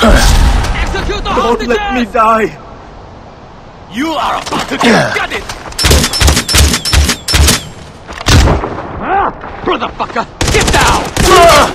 Execute the Don't let me die! You are about to get, Brotherfucker, get down! Ah!